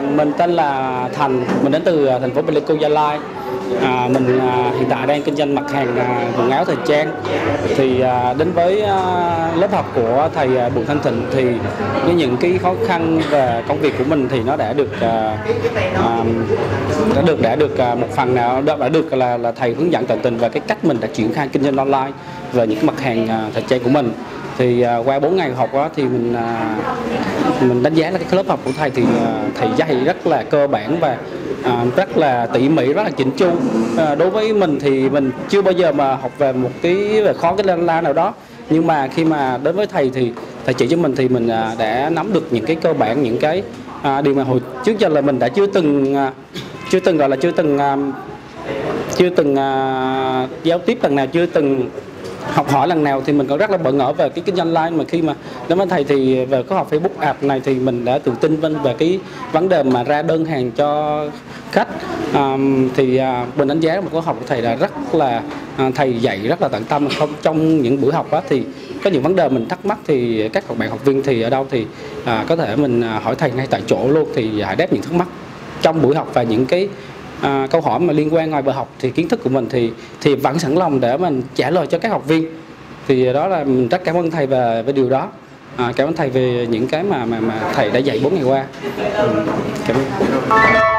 mình tên là Thành, mình đến từ à, thành phố Pleiku Gia Lai. À, mình à, hiện tại đang kinh doanh mặt hàng à, quần áo thời trang. Thì à, đến với à, lớp học của thầy à, Bùi Thanh Thịnh thì với những cái khó khăn về công việc của mình thì nó đã được à, à, đã được đã được à, một phần nào đã, đã được là là thầy hướng dẫn tận tình về cái cách mình đã triển khai kinh doanh online về những cái mặt hàng à, thời trang của mình thì à, qua 4 ngày học đó, thì mình à, mình đánh giá là cái lớp học của thầy thì à, thầy dạy rất là cơ bản và à, rất là tỉ mỉ rất là chỉnh chu. À, đối với mình thì mình chưa bao giờ mà học về một cái về khó cái la nào đó. Nhưng mà khi mà đến với thầy thì thầy chỉ cho mình thì mình à, đã nắm được những cái cơ bản những cái à, điều mà hồi trước giờ là mình đã chưa từng à, chưa từng gọi là chưa từng à, chưa từng à, giao tiếp lần nào chưa từng học hỏi lần nào thì mình còn rất là bỡ ngỡ về cái kinh doanh online mà khi mà đến với thầy thì về khóa học Facebook app này thì mình đã tự tin vân về cái vấn đề mà ra đơn hàng cho khách. Um, thì uh, mình đánh giá một khóa học của thầy là rất là uh, thầy dạy rất là tận tâm. Không trong những buổi học đó thì có những vấn đề mình thắc mắc thì các bạn học viên thì ở đâu thì uh, có thể mình hỏi thầy ngay tại chỗ luôn thì giải đáp những thắc mắc trong buổi học và những cái à, câu hỏi mà liên quan ngoài bài học thì kiến thức của mình thì thì vẫn sẵn lòng để mình trả lời cho các học viên. Thì đó là mình rất cảm ơn thầy về về điều đó. À, cảm ơn thầy về những cái mà mà mà thầy đã dạy bốn ngày qua. Ừ, cảm ơn.